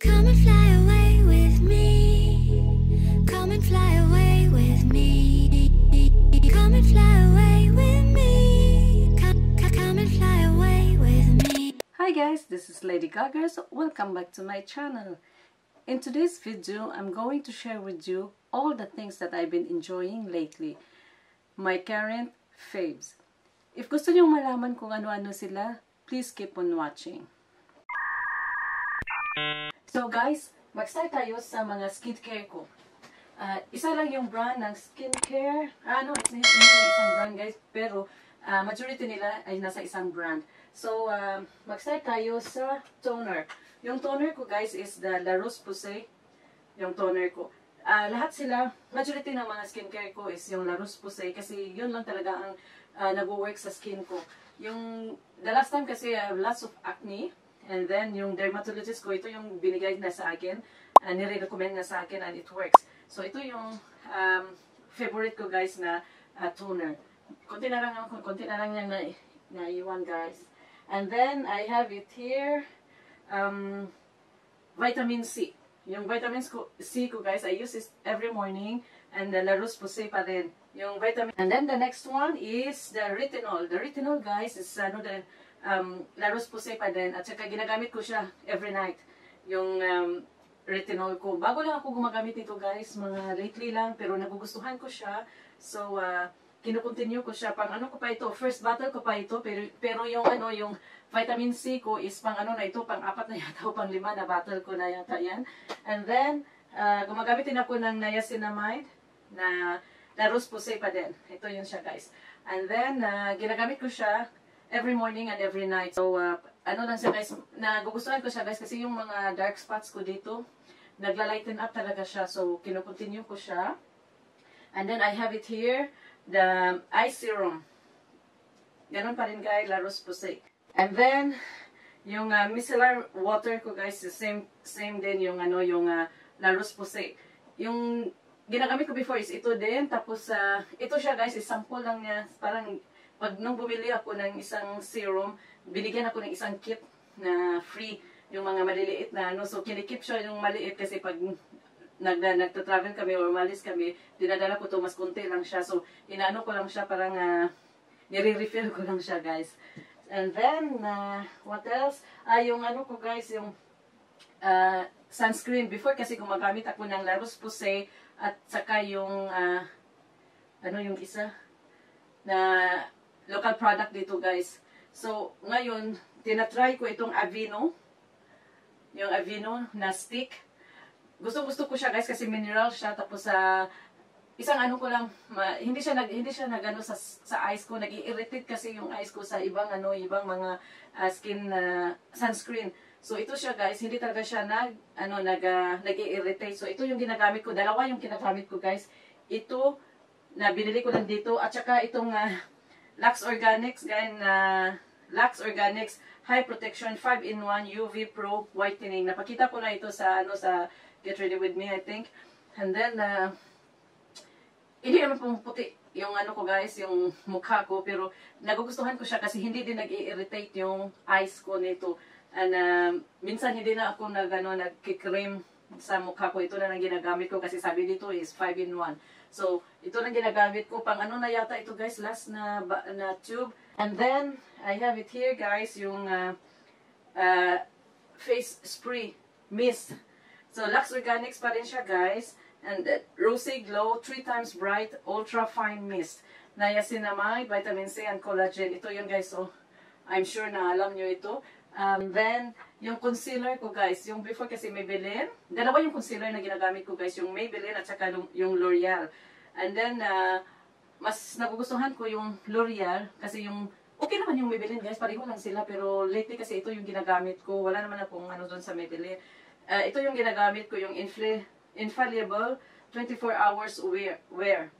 Come and fly away with me. Come and fly away with me. Come and fly away with me. Come, and fly away with me. Hi guys, this is Lady Gaga, so welcome back to my channel. In today's video, I'm going to share with you all the things that I've been enjoying lately. My current faves. If gusto nyo malaman kung ano-ano sila, please keep on watching. So guys, mag-start tayo sa mga skincare ko. Ah, isa lang yung brand ng skincare. Ah, no, isang brand guys, pero ah, majority nila ay nasa isang brand. So, ah, mag-start tayo sa toner. Yung toner ko guys is the La Roche-Posay. Yung toner ko. Ah, lahat sila, majority ng mga skincare ko is yung La Roche-Posay kasi yun lang talaga ang ah, nag-work sa skin ko. Yung, the last time kasi I have lots of acne. And then, yung dermatologist ko, ito yung binigay na sa akin. Uh, nire-recommend na sa akin and it works. So, ito yung um, favorite ko guys na uh, toner. Konti na lang, ang- konti na lang yung na, naiwan guys. And then, I have it here. Um, vitamin C. Yung vitamin C ko guys, I use it every morning. And the La Roche-Posay pa rin. Yung vitamin. And then the next one is the retinol. The retinol guys is ano the um, La Roche-Posay pa din. At saka ginagamit ko siya every night. Yung um, retinol ko. Bago lang ako gumagamit nito guys. Mga lately lang. Pero nagugustuhan ko siya. So, uh, kinukontinue ko siya. Pang ano ko pa ito. First bottle ko pa ito. Pero, pero yung ano, yung vitamin C ko is pang ano na ito. Pang apat na yata o pang lima na bottle ko na yata yan. And then, uh, gumagamit din ako ng niacinamide na La Roche-Posay pa din. Ito yun siya guys. And then, uh, ginagamit ko siya every morning and every night. So, uh, ano lang siya guys, nagugustuhan ko siya guys kasi yung mga dark spots ko dito, nagla-lighten up talaga siya. So, kinukontinue ko siya. And then, I have it here, the eye serum. Ganon pa rin guys, La Roche-Posay. And then, yung uh, micellar water ko guys, same same din yung ano yung uh, La Roche-Posay. Yung ginagamit ko before is ito din tapos uh, ito siya guys, is sample lang niya. Parang pag nung bumili ako ng isang serum, binigyan ako ng isang kit na free yung mga maliliit na ano. So kinikip siya yung maliit kasi pag nag nagta-travel kami or malis kami, dinadala ko to mas konti lang siya. So inaano ko lang siya parang uh, nire-refill ko lang siya guys. And then, uh, what else? Ah, yung ano ko guys, yung uh, sunscreen. Before kasi gumagamit ako ng La Roche-Posay at saka yung, uh, ano yung isa, na local product dito guys. So, ngayon, tinatry ko itong Aveeno. Yung Aveeno na stick. Gusto-gusto ko siya guys kasi mineral siya. Tapos sa isang ano ko lang, ma, hindi siya nag hindi siya nagano sa sa eyes ko, nag-irritate kasi yung eyes ko sa ibang ano, ibang mga ah, skin na sunscreen. So ito siya guys, hindi talaga siya nag ano nag uh, nag-irritate. So ito yung ginagamit ko, dalawa yung ginagamit ko guys. Ito na binili ko lang dito at saka itong uh, Lux Organics guys na Lux Organics High Protection 5 in 1 UV Pro Whitening. Napakita ko na ito sa ano sa Get Ready With Me I think. And then uh, hindi naman pong puti yung ano ko guys, yung mukha ko, pero nagugustuhan ko siya kasi hindi din nag-irritate yung eyes ko nito. And um, minsan hindi na ako nag, ano, nagkikream sa mukha ko. Ito na lang ginagamit ko kasi sabi dito is 5 in 1. So, ito lang ginagamit ko. Pang ano na yata ito guys, last na, na tube. And then, I have it here guys, yung uh, uh, face spray mist. So, Lux Organics pa rin siya guys. And uh, Rosy Glow 3 times bright ultra fine mist. Niacinamide, vitamin C, and collagen. Ito yun guys. So, I'm sure na alam nyo ito. Um, then, yung concealer ko guys, yung before kasi Maybelline. Dalawa yung concealer na ginagamit ko guys. Yung Maybelline at saka yung- L'Oreal. And then, uh, mas nagugustuhan ko yung L'Oreal kasi yung okay naman yung Maybelline guys, pareho lang sila pero lately kasi ito yung ginagamit ko. Wala naman akong ano doon sa Maybelline. Uh, ito yung ginagamit ko yung Infallible 24 hours wear. wear.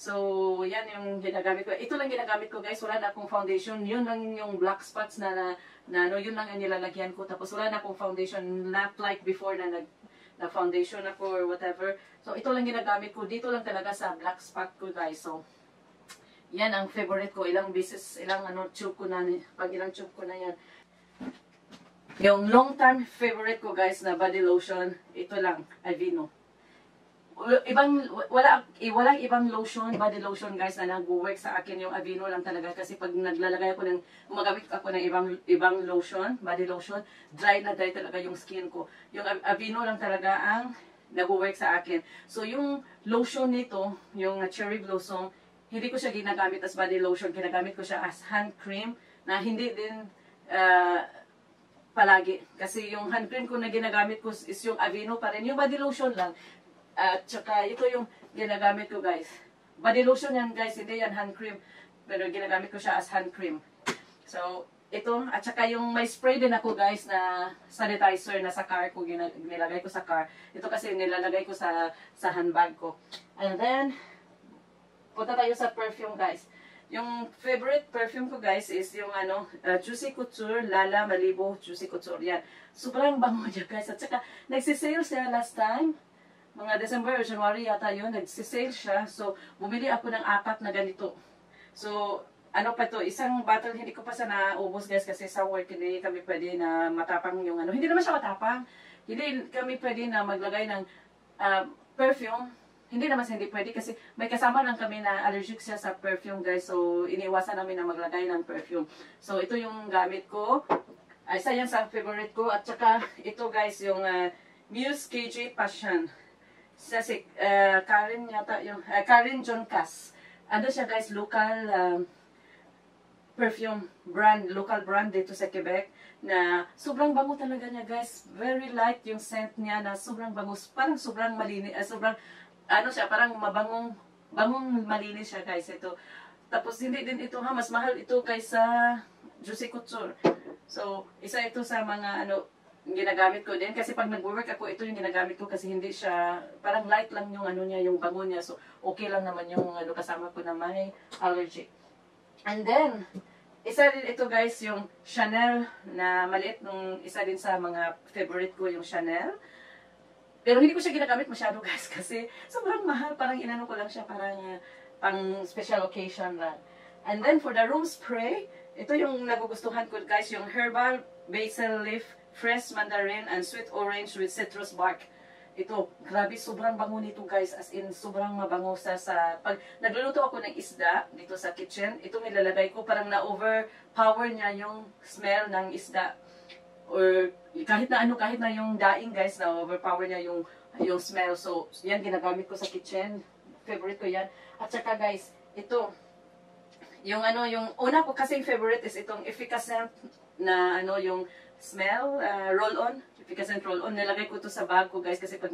So, yan yung ginagamit ko. Ito lang ginagamit ko guys, wala na akong foundation. Yun lang yung black spots na, na, na ano, yun lang ang nilalagyan ko. Tapos wala na akong foundation, not like before na nag na foundation ako or whatever. So, ito lang ginagamit ko. Dito lang talaga sa black spot ko guys. So, yan ang favorite ko. Ilang beses, ilang ano, tube ko na, pag ilang tube ko na yan. Yung long time favorite ko guys na body lotion, ito lang, Aveeno. Ibang, wala, eh, walang ibang lotion, body lotion guys na nag-work sa akin yung Aveeno lang talaga kasi pag naglalagay ako ng, gumagamit ako ng ibang, ibang lotion, body lotion, dry na dry talaga yung skin ko. Yung Aveeno lang talaga ang nag-work sa akin. So yung lotion nito, yung cherry blossom, hindi ko siya ginagamit as body lotion, ginagamit ko siya as hand cream na hindi din ah, palagi. Kasi yung hand cream ko na ginagamit ko is yung Aveeno pa rin. Yung body lotion lang. At saka ito yung ginagamit ko guys. Body lotion yan guys, hindi yan hand cream. Pero ginagamit ko siya as hand cream. So, ito, at saka yung may spray din ako guys na sanitizer na sa car ko, nilagay ko sa car. Ito kasi nilalagay ko sa sa handbag ko. And then, punta tayo sa perfume guys. Yung favorite perfume ko guys is yung ano, uh, Juicy Couture, Lala Malibu Juicy Couture. Yan. Sobrang bango niya guys. At saka, nagsisale siya last time. Mga December or January yata yun, nagsisale siya. So, bumili ako ng apat na ganito. So, ano pa to, isang bottle, hindi ko pa sa naubos guys kasi sa work hindi kami pwede na matapang yung ano. Hindi naman siya matapang. Hindi kami pwede na maglagay ng ah, perfume. Hindi naman sa hindi pwede kasi may kasama lang kami na allergic siya sa perfume guys. So, iniwasan namin na maglagay ng perfume. So, ito yung gamit ko. Ay, isa yan sa favorite ko. At saka, ito guys, yung ah, Muse KJ Passion. Sa si ah, Karen yata yung ah, Karen John Cass. Ano siya guys, local um, perfume brand, local brand dito sa Quebec na sobrang bango talaga niya guys. Very light yung scent niya na sobrang bango. Parang sobrang malinis, ah, sobrang ano siya, parang mabangong, bangong malinis siya guys ito. Tapos hindi din ito ha, mas mahal ito kaysa Juicy Couture. So, isa ito sa mga ano, ginagamit ko din kasi pag nag-work ako, ito yung ginagamit ko kasi hindi siya, parang light lang yung ano niya, yung bango niya. So, okay lang naman yung ano, kasama ko na may allergy. And then, isa din ito guys, yung Chanel na maliit nung isa din sa mga favorite ko yung Chanel. Pero hindi ko siya ginagamit masyado guys kasi sobrang mahal. Parang inano ko lang siya parang uh, pang special occasion lang. And then for the room spray, ito yung nagugustuhan ko guys, yung herbal basil leaf, fresh mandarin, and sweet orange with citrus bark. Ito, grabe, sobrang bango nito guys. As in, sobrang mabango sa, sa pag nagluluto ako ng isda dito sa kitchen, ito nilalagay ko, parang na-overpower niya yung smell ng isda. Or kahit na ano, kahit na yung daing guys, na-overpower niya yung, yung smell. So, yan ginagamit ko sa kitchen. Favorite ko yan. At saka guys, ito, yung ano, yung una ko kasing favorite is itong efficacent na ano, yung smell, uh, roll-on. Efficacent roll-on. Nilagay ko to sa bag ko, guys, kasi pag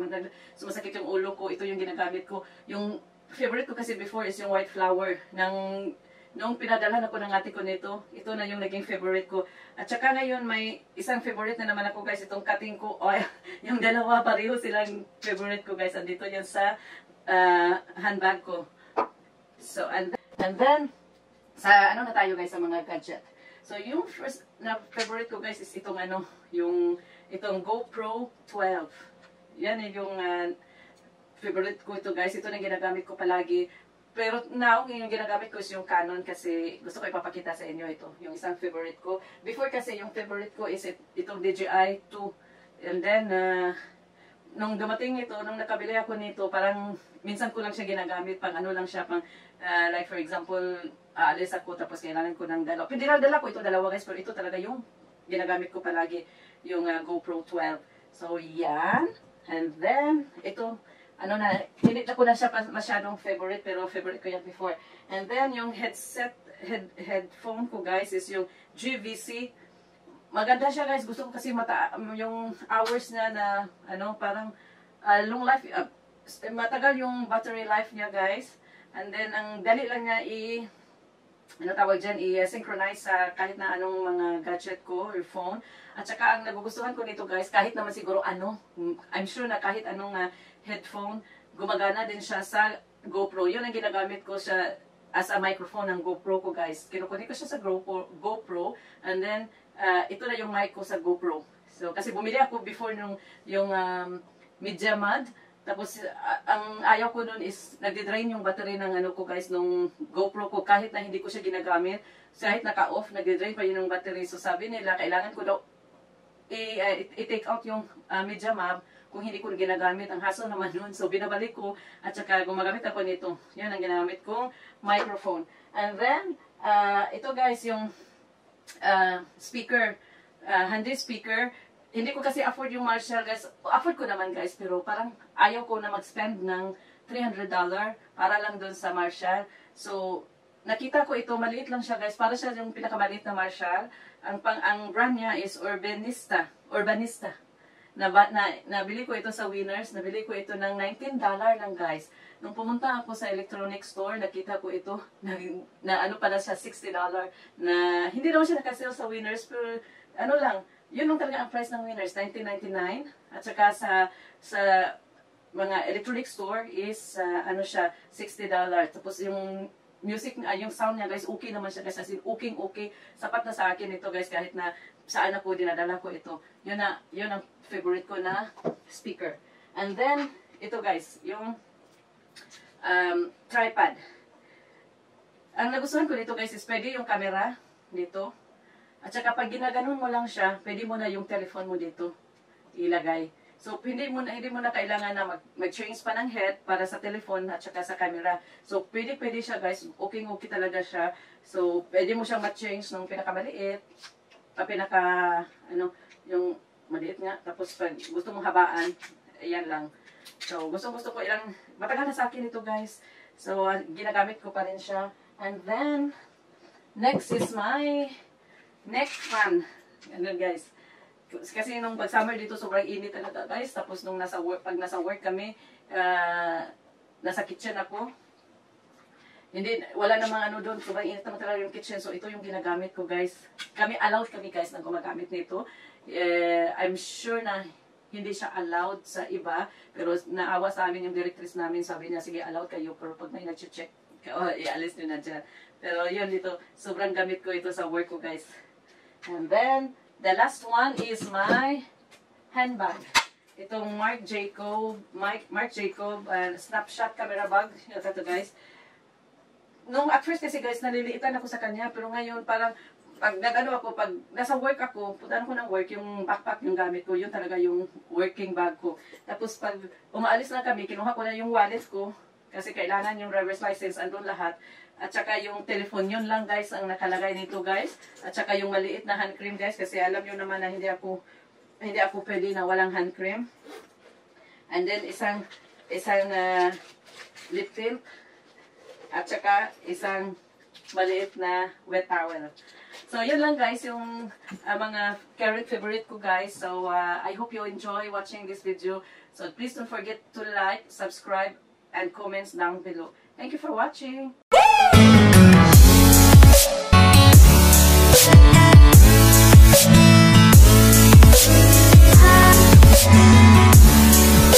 sumasakit yung ulo ko, ito yung ginagamit ko. Yung favorite ko kasi before is yung white flower. Nang, nung pinadalhan ako ng ate ko nito, ito na yung naging favorite ko. At saka ngayon, may isang favorite na naman ako, guys, itong cutting ko. Oh, yung dalawa, pareho silang favorite ko, guys. Andito yan sa uh, handbag ko. So, and, and then, sa ano na tayo guys sa mga gadget. So yung first na favorite ko guys is itong ano, yung itong GoPro 12. Yan yung uh, favorite ko ito guys. Ito na ginagamit ko palagi. Pero now, yung ginagamit ko is yung Canon kasi gusto ko ipapakita sa inyo ito. Yung isang favorite ko. Before kasi yung favorite ko is it, itong DJI 2. And then, uh, nung dumating ito, nung nakabili ako nito, parang minsan ko lang siya ginagamit, pang ano lang siya, pang, uh, like for example, aalis ako, tapos kailangan ko ng dalawa. Pero dinadala ko ito dalawa guys, pero ito talaga yung ginagamit ko palagi, yung uh, GoPro 12. So, yan. And then, ito, ano na, hindi na ko na siya masyadong favorite, pero favorite ko yan before. And then, yung headset, head, headphone ko guys, is yung GVC maganda siya guys. Gusto ko kasi mata yung hours niya na ano parang ah, long life ah, matagal yung battery life niya guys. And then ang dali lang niya i ano tawag dyan, i-synchronize sa kahit na anong mga gadget ko or phone. At saka ang nagugustuhan ko nito guys, kahit naman siguro ano, I'm sure na kahit anong ah, headphone, gumagana din siya sa GoPro. Yun ang ginagamit ko siya as a microphone ng GoPro ko guys. Kinukunin ko siya sa GoPro, GoPro and then ah, ito na yung mic ko sa GoPro. So kasi bumili ako before nung yung um, Media Mod. Tapos ah, ang ayaw ko nun is nagde-drain yung battery ng ano ko guys nung GoPro ko kahit na hindi ko siya ginagamit. Kahit naka-off, nagde-drain pa yun yung battery. So sabi nila kailangan ko daw uh, i- i-take out yung uh, media map kung hindi ko ginagamit. Ang hassle naman nun. So, binabalik ko at saka gumagamit ako nito. Yan ang ginamit kong microphone. And then, uh, ito guys, yung uh, speaker, uh, handy speaker. Hindi ko kasi afford yung Marshall guys. Afford ko naman guys, pero parang ayaw ko na mag-spend ng $300 para lang doon sa Marshall. So, nakita ko ito, maliit lang siya guys. Para siya yung pinakamaliit na Marshall. Ang, pang, ang brand niya is Urbanista. Urbanista. Na, na, nabili ko ito sa Winners. Nabili ko ito ng $19 lang guys. Nung pumunta ako sa electronic store, nakita ko ito na, na ano pala siya, $60 na hindi naman siya nakasale sa Winners pero ano lang, yun yung talaga ang price ng Winners, 19.99 at saka sa sa mga electronic store is uh, ano siya, $60. Tapos yung music, uh, yung sound niya guys, okay naman siya guys. As in, okay, okay. Sapat na sa akin ito guys, kahit na saan ako dinadala ko ito. Yun na, yun ang favorite ko na speaker. And then, ito guys, yung um, tripod. Ang nagustuhan ko dito guys is pwede yung camera dito. At saka pag ginaganon mo lang siya, pwede mo na yung telephone mo dito ilagay. So, hindi mo na, hindi mo na kailangan na mag, mag-change pa ng head para sa telephone at saka sa camera. So, pwede, pwede siya guys. Okay, okay talaga siya. So, pwede mo siyang ma-change ng pinakamaliit, pa pinaka, ano, yung maliit nga. Tapos, pag gusto mong habaan, ayan lang. So, gusto gusto ko ilang, matagal na sa akin ito guys. So, uh, ginagamit ko pa rin siya. And then, next is my neck fan. Ganun guys. Kasi nung pag summer dito sobrang init talaga guys. Tapos nung nasa work, pag nasa work kami, uh, nasa kitchen ako. Hindi, wala namang ano doon. Sobrang init naman talaga yung kitchen. So ito yung ginagamit ko guys. Kami, allowed kami guys na gumagamit nito. Eh, I'm sure na hindi siya allowed sa iba. Pero naawa sa amin yung directress namin. Sabi niya, sige, allowed kayo. Pero pag may nag-check, oh, ialis nyo na dyan. Pero yun dito, sobrang gamit ko ito sa work ko guys. And then, the last one is my handbag. Itong Marc Jacob, Mike, Marc Jacob uh, snapshot camera bag. Ito guys. Nung at first kasi guys, naliliitan ako sa kanya. Pero ngayon parang pag nagano ako, pag nasa work ako, puntahan ko ng work, yung backpack yung gamit ko, yun talaga yung working bag ko. Tapos pag umaalis na kami, kinuha ko na yung wallet ko, kasi kailangan yung driver's license, andun lahat. At saka yung telephone, yun lang guys ang nakalagay nito guys. At saka yung maliit na hand cream guys, kasi alam nyo naman na hindi ako, hindi ako pwede na walang hand cream. And then isang, isang uh, lip tint. At saka isang maliit na wet towel. So, yun lang guys, yung uh, mga current favorite ko guys. So, uh, I hope you enjoy watching this video. So, please don't forget to like, subscribe, and comments down below. Thank you for watching.